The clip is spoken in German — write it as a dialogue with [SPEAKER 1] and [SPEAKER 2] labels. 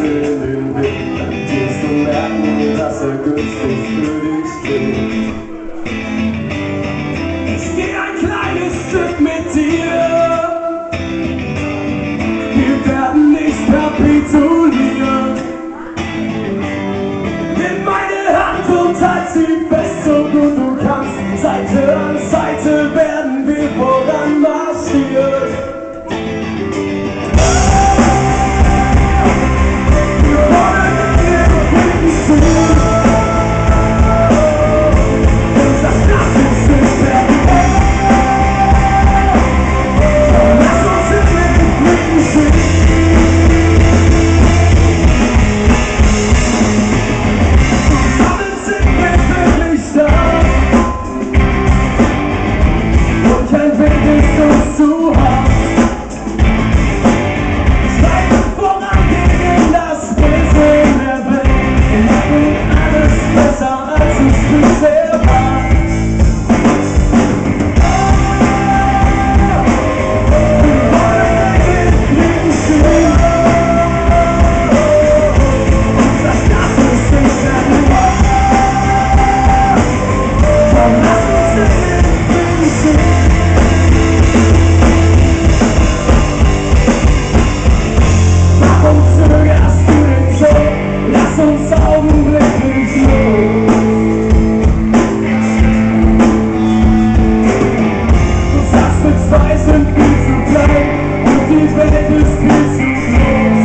[SPEAKER 1] sehen im Weg, dann wirst du merken, dass er günstig für dich steht. Ich gehe ein kleines Stück mit dir, wir werden nicht kapitulieren. Nimm meine Hand und halt sie fest, so gut du kannst, Seite an Seite werden wir voran marschieren. so What can be so soon? Du sagst mit Schweiß und Blut zu klein und die Welt ist viel zu klein.